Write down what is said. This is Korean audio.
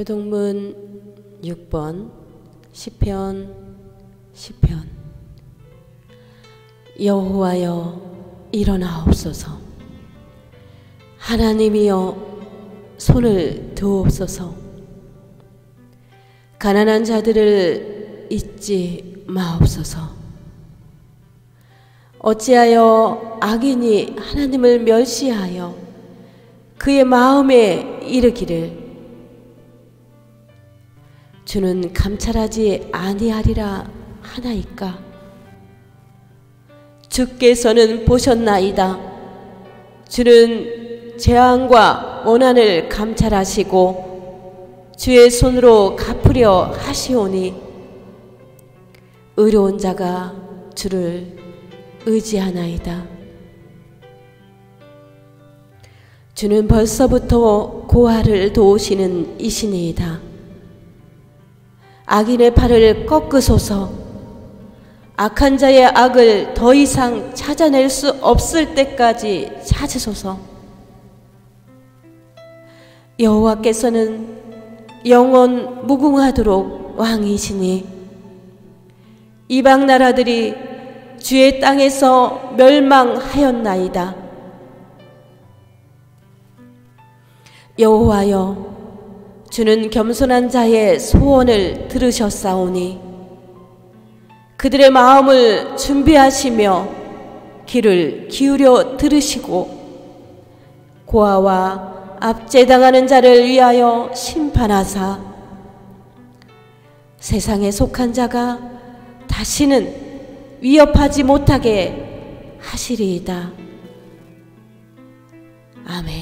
교동문 6번 시편 시편. 여호와여 일어나옵소서. 하나님이여 손을 드옵소서. 가난한 자들을 잊지 마옵소서. 어찌하여 악인이 하나님을 멸시하여 그의 마음에 이르기를 주는 감찰하지 아니하리라 하나이까 주께서는 보셨나이다 주는 재앙과 원한을 감찰하시고 주의 손으로 갚으려 하시오니 의로운 자가 주를 의지하나이다. 주는 벌써부터 고아를 도우시는 이신이이다. 악인의 팔을 꺾으소서 악한 자의 악을 더 이상 찾아낼 수 없을 때까지 찾으소서 여호와께서는 영원 무궁하도록 왕이시니 이방 나라들이 주의 땅에서 멸망하였나이다. 여호와여 주는 겸손한 자의 소원을 들으셨사오니 그들의 마음을 준비하시며 귀를 기울여 들으시고 고아와 압제당하는 자를 위하여 심판하사 세상에 속한 자가 다시는 위협하지 못하게 하시리이다. 아멘.